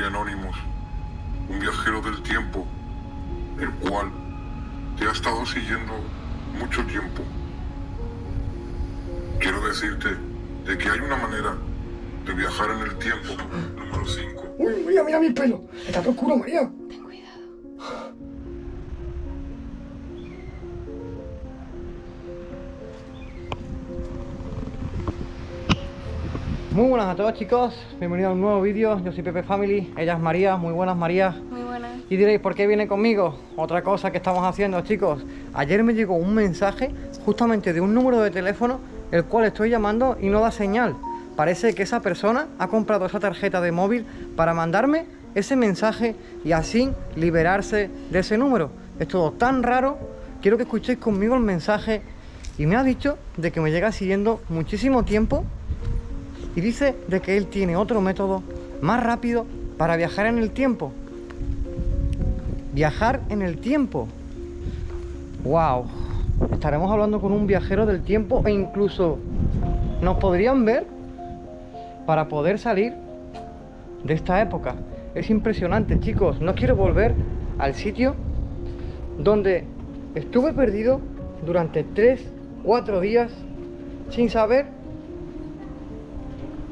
Soy Anonymous, un viajero del tiempo, el cual te ha estado siguiendo mucho tiempo. Quiero decirte de que hay una manera de viajar en el tiempo. Número 5. Uy, mira, mira mi pelo. Está oscuro, María. Muy buenas a todos chicos, bienvenidos a un nuevo vídeo, yo soy Pepe Family, ella es María, muy buenas María. Muy buena. Y diréis, ¿por qué viene conmigo? Otra cosa que estamos haciendo chicos, ayer me llegó un mensaje justamente de un número de teléfono el cual estoy llamando y no da señal. Parece que esa persona ha comprado esa tarjeta de móvil para mandarme ese mensaje y así liberarse de ese número. Es todo tan raro, quiero que escuchéis conmigo el mensaje y me ha dicho de que me llega siguiendo muchísimo tiempo y dice de que él tiene otro método más rápido para viajar en el tiempo. Viajar en el tiempo. Wow. Estaremos hablando con un viajero del tiempo e incluso nos podrían ver para poder salir de esta época. Es impresionante, chicos. No quiero volver al sitio donde estuve perdido durante 3, 4 días sin saber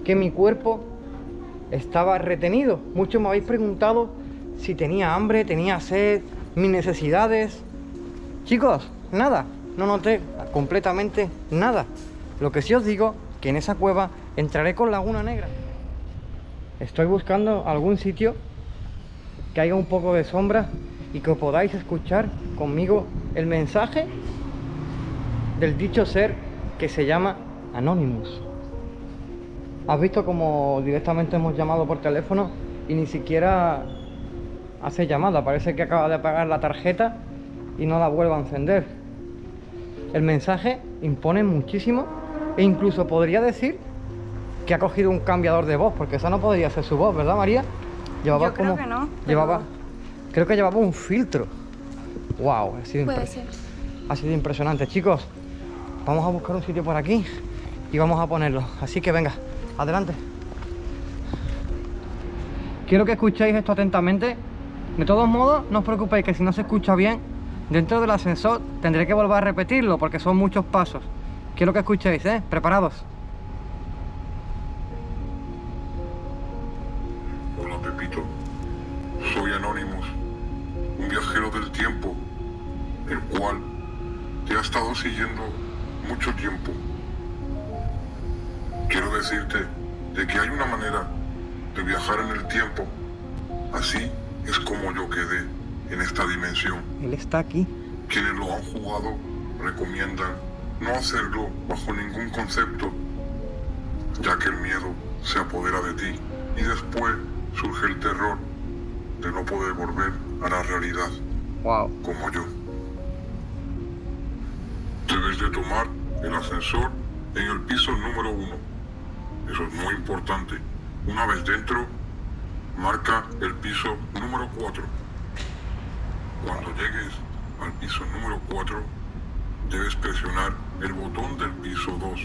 que mi cuerpo estaba retenido. Muchos me habéis preguntado si tenía hambre, tenía sed, mis necesidades. Chicos, nada, no noté completamente nada. Lo que sí os digo, que en esa cueva entraré con Laguna Negra. Estoy buscando algún sitio que haya un poco de sombra y que podáis escuchar conmigo el mensaje del dicho ser que se llama Anonymous. Has visto como directamente hemos llamado por teléfono y ni siquiera hace llamada. Parece que acaba de apagar la tarjeta y no la vuelve a encender. El mensaje impone muchísimo e incluso podría decir que ha cogido un cambiador de voz, porque esa no podría ser su voz, ¿verdad, María? Llevaba Yo creo como que no, pero- llevaba creo que llevaba un filtro. Wow, ha sido Puede ser. ha sido impresionante, chicos. Vamos a buscar un sitio por aquí y vamos a ponerlo. Así que venga, adelante. Quiero que escuchéis esto atentamente. De todos modos, no os preocupéis que si no se escucha bien, dentro del ascensor tendré que volver a repetirlo porque son muchos pasos. Quiero que escuchéis, ¿eh? Preparados. De que hay una manera de viajar en el tiempo. Así es como yo quedé en esta dimensión. Él está aquí. Quienes lo han jugado recomiendan no hacerlo bajo ningún concepto, ya que el miedo se apodera de ti y después surge el terror de no poder volver a la realidad Wow. como yo. Debes de tomar el ascensor en el piso número uno. Eso es muy importante. Una vez dentro, marca el piso número 4. Cuando llegues al piso número 4, debes presionar el botón del piso 2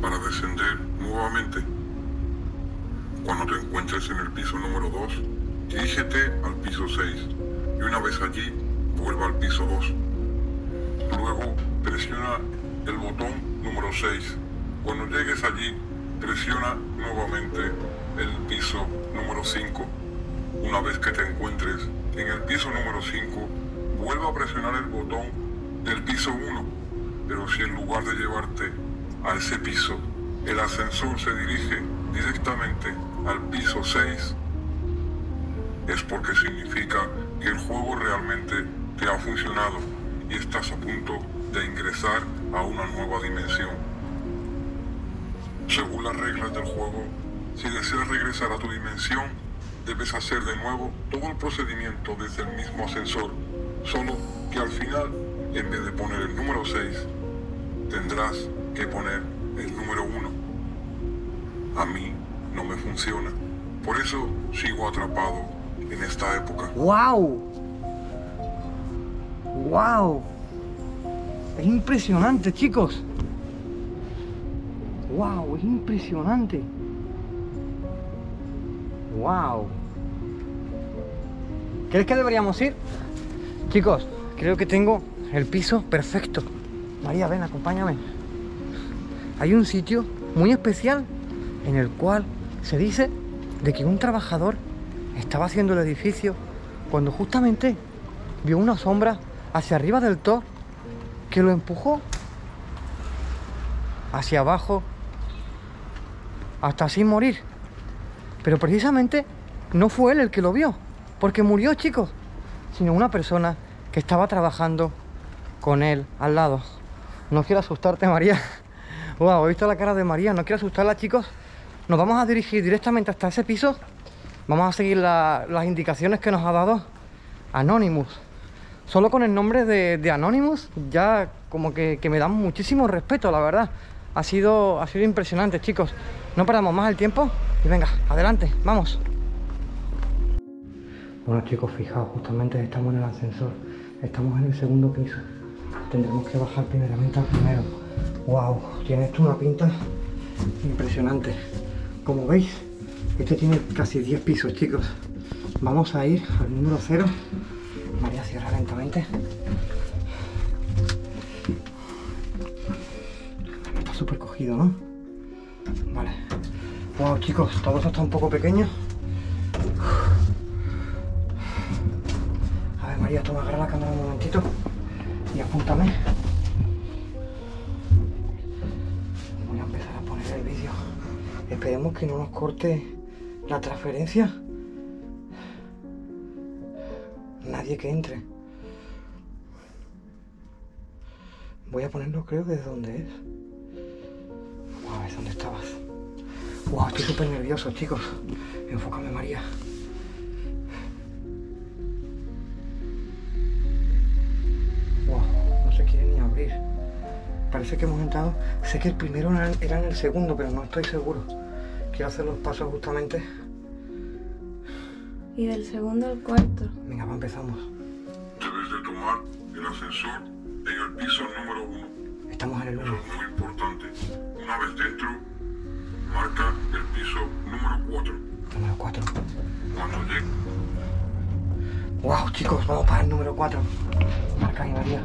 para descender nuevamente. Cuando te encuentres en el piso número 2, dirígete al piso 6 y una vez allí, vuelva al piso 2. Luego presiona el botón número 6. Cuando llegues allí, presiona nuevamente el piso número 5. Una vez que te encuentres en el piso número 5, vuelve a presionar el botón del piso 1. Pero si en lugar de llevarte a ese piso, el ascensor se dirige directamente al piso 6, es porque significa que el juego realmente te ha funcionado y estás a punto de ingresar a una nueva dimensión. Según las reglas del juego, si deseas regresar a tu dimensión, debes hacer de nuevo todo el procedimiento desde el mismo ascensor, solo que al final, en vez de poner el número 6, tendrás que poner el número 1. A mí no me funciona, por eso sigo atrapado en esta época. ¡Wow! ¡Wow! Es impresionante, chicos. ¡Wow! Es impresionante. ¡Wow! ¿Crees que deberíamos ir? Chicos, creo que tengo el piso perfecto. María, ven, acompáñame. Hay un sitio muy especial en el cual se dice de que un trabajador estaba haciendo el edificio cuando justamente vio una sombra hacia arriba del todo que lo empujó hacia abajo hasta sin morir. Pero precisamente no fue él el que lo vio, porque murió, chicos, sino una persona que estaba trabajando con él al lado. No quiero asustarte, María. Wow, he visto la cara de María, no quiero asustarla, chicos. Nos vamos a dirigir directamente hasta ese piso. Vamos a seguir las indicaciones que nos ha dado Anonymous. Solo con el nombre de, Anonymous ya como que, que, me dan muchísimo respeto, la verdad. Ha sido, ha sido impresionante, chicos. No paramos más el tiempo y venga, adelante, vamos. Bueno chicos, fijaos, justamente estamos en el ascensor. Estamos en el segundo piso. Tendremos que bajar primeramente al primero. Wow, tiene esto una pinta impresionante. Como veis, este tiene casi 10 pisos, chicos. Vamos a ir al número 0. María, cierra lentamente. Está súper cogido, ¿no? Vale. Wow, chicos, todo esto está un poco pequeño. A ver, María, toma, agarra la cámara un momentito y apúntame. Voy a empezar a poner el vídeo. Esperemos que no nos corte la transferencia. Nadie que entre. Voy a ponerlo, creo, desde donde es. A ver, ¿dónde estabas? Wow, estoy súper nervioso, chicos. Enfócame, María. Wow, no se quiere ni abrir. Parece que hemos entrado. Sé que el primero era en el segundo, pero no estoy seguro. Quiero hacer los pasos justamente. Y del segundo al cuarto. Venga, va, empezamos. Debes de tomar el ascensor en el piso número uno. Estamos en el uno. Vez dentro, marca el piso número 4. Número 4. Cuando llegue, Wow, chicos, vamos para el número 4. Marca ahí, María.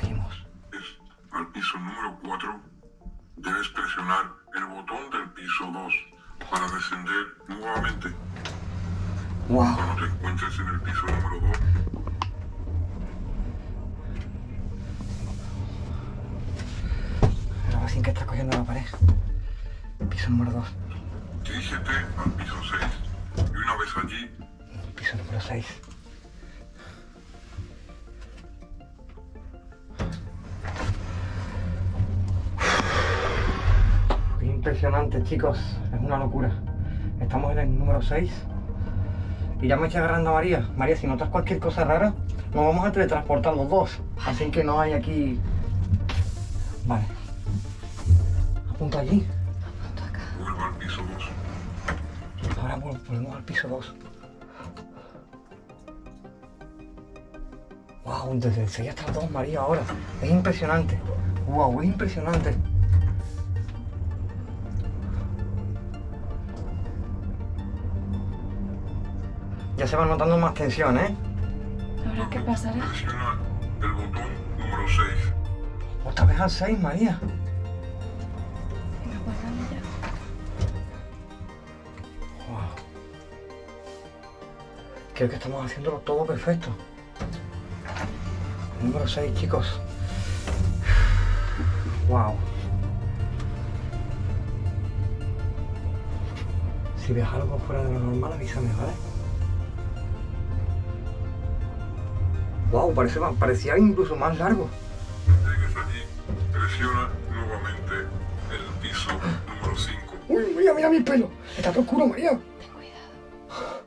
Seguimos. es al piso número 4, debes presionar el botón del piso 2 para descender nuevamente. Wow. Cuando te encuentres en el piso número 2, Pero sin que está cogiendo la pared. Piso número 2. dirígete al piso 6 y una vez allí, Piso número 6. Impresionante, chicos. Es una locura. Estamos en el número 6. Y ya me estoy agarrando a María. María, si notas cualquier cosa rara, nos vamos a teletransportar los dos. Así que no hay aquí... Vale. Apunta allí. Apunto acá. vuelva al piso 2. Ahora vol- volvemos al piso 2. Wow, desde el 6 hasta el 2, María, ahora. Es impresionante. Wow, es impresionante. Ya se va notando más tensión, ¿eh? ¿Ahora qué pasará? Presiona el botón número 6. Otra vez al 6, María. Venga, pues ya. Wow. Creo que estamos haciéndolo todo perfecto. Número 6, chicos. Wow. Si ves algo fuera de lo normal, avísame, ¿vale? Wow, parece, parecía incluso más largo. Llegues allí, presiona nuevamente el piso número 5. Uy, mira, mira mi pelo. Está todo oscuro, María. Ten cuidado.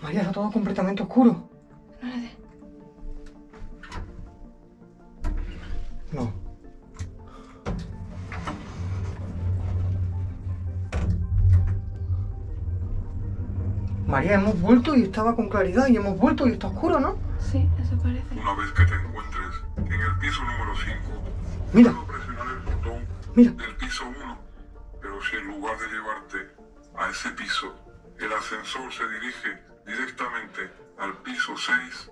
María, está todo completamente oscuro. No le. No. María, hemos vuelto y estaba con claridad y hemos vuelto y está oscuro, ¿no? Sí, eso parece. Una vez que te encuentres en el piso número 5, Mira. puedo presionar el botón Mira. del piso 1. Pero si en lugar de llevarte a ese piso, el ascensor se dirige directamente al piso 6,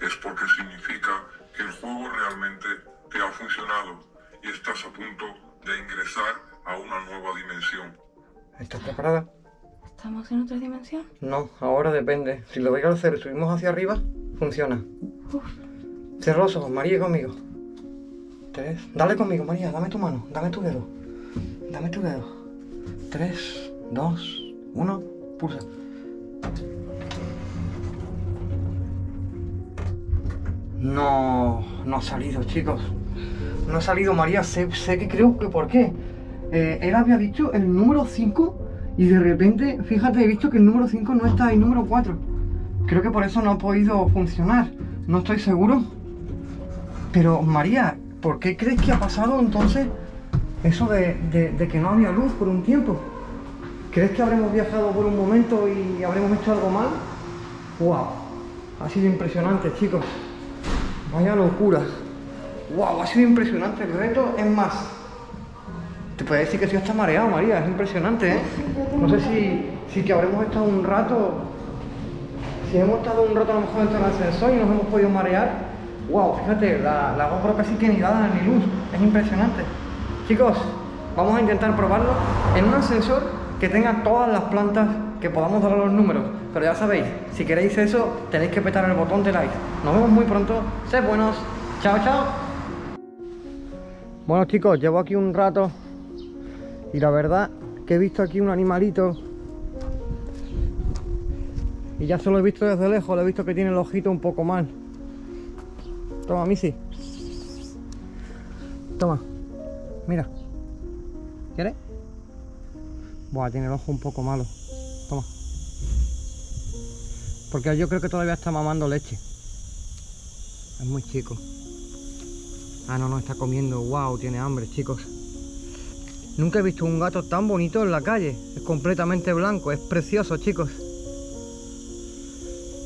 es porque significa que el juego realmente te ha funcionado y estás a punto de ingresar a una nueva dimensión. ¿Estás preparada? ¿Estamos en otra dimensión? No, ahora depende. Si lo vais a hacer y subimos hacia arriba, funciona. Uf, Cierra los ojos, María, conmigo. Tres. Dale conmigo, María, dame tu mano, dame tu dedo. Dame tu dedo. Tres, dos, uno, pulsa. No, no ha salido, chicos. No ha salido, María. Sé, sé que creo que por qué. Eh, él había dicho el número 5 y de repente, fíjate, he visto que el número 5 no está, el número 4. Creo que por eso no ha podido funcionar. No estoy seguro. Pero María, ¿por qué crees que ha pasado entonces eso de, de- de que no había luz por un tiempo? ¿Crees que habremos viajado por un momento y habremos hecho algo mal? ¡Wow! Ha sido impresionante, chicos. Vaya locura. ¡Wow! Ha sido impresionante el reto. Es más, te puedo decir que si está mareado, María. Es impresionante, ¿eh? No sé si, si que habremos estado un rato si hemos estado un rato a lo mejor dentro del ascensor y nos hemos podido marear, wow, fíjate, la, la GoPro casi que ni da ni luz, es impresionante. Chicos, vamos a intentar probarlo en un ascensor que tenga todas las plantas que podamos dar los números. Pero ya sabéis, si queréis eso, tenéis que petar el botón de like. Nos vemos muy pronto, sed buenos, chao, chao. Bueno chicos, llevo aquí un rato y la verdad que he visto aquí un animalito y ya se lo he visto desde lejos, lo he visto que tiene el ojito un poco mal. Toma, Missy. Toma. Mira. ¿Quieres? Buah, tiene el ojo un poco malo. Toma. Porque yo creo que todavía está mamando leche. Es muy chico. Ah, no, no, está comiendo. Wow, tiene hambre, chicos. Nunca he visto un gato tan bonito en la calle. Es completamente blanco, es precioso, chicos.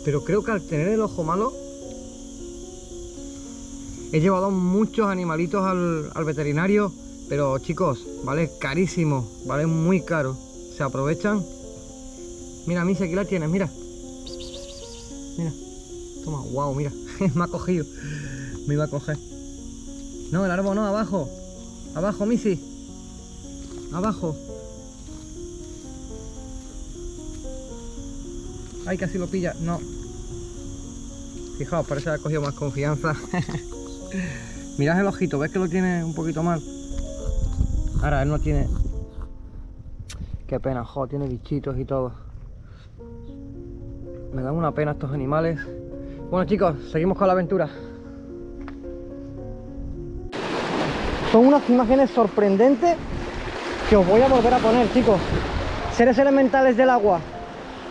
Pero creo que al tener el ojo malo, he llevado muchos animalitos al, veterinario, pero chicos, vale carísimo, vale muy caro. ¿Se aprovechan? Mira, Missy, aquí la tienes, mira. Mira. Toma, wow, mira. Me ha cogido. Me iba a coger. No, el árbol no, abajo. Abajo, Missy. Abajo. Ay, casi lo pilla. No. Fijaos, parece ha cogido más confianza. Mirad el ojito, ¿ves que lo tiene un poquito mal? Ahora él no tiene... Qué pena, jo, tiene bichitos y todo. Me dan una pena estos animales. Bueno chicos, seguimos con la aventura. Son unas imágenes sorprendentes que os voy a volver a poner, chicos. Seres elementales del agua,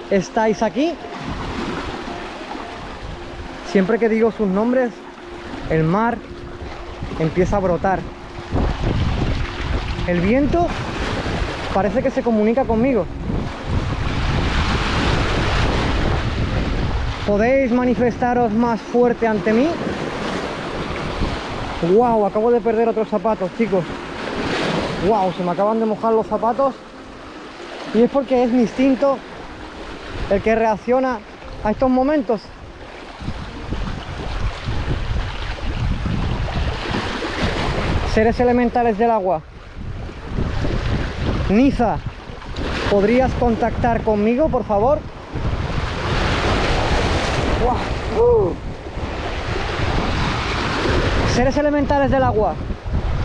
¿estáis aquí? Siempre que digo sus nombres, el mar empieza a brotar. El viento parece que se comunica conmigo. ¿Podéis manifestaros más fuerte ante mí? ¡Wow! Acabo de perder otros zapatos, chicos. ¡Wow! Se me acaban de mojar los zapatos. Y es porque es mi instinto el que reacciona a estos momentos. Seres elementales del agua. Niza, ¿podrías contactar conmigo, por favor? ¡Uh! Seres elementales del agua.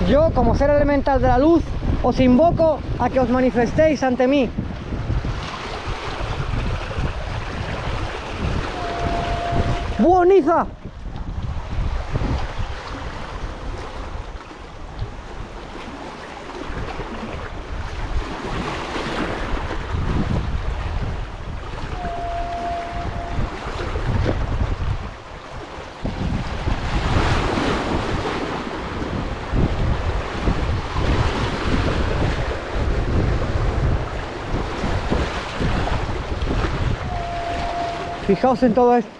Yo, como ser elemental de la luz, os invoco a que os manifestéis ante mí. ¡Buah, Fijaos en todo esto.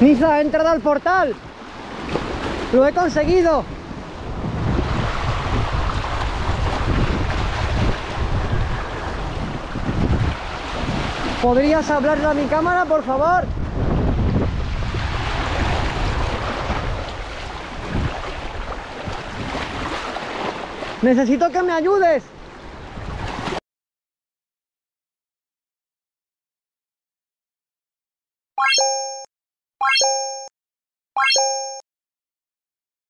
Niza, he entrado al portal. Lo he conseguido. ¿Podrías hablarle a mi cámara, por favor? Necesito que me ayudes.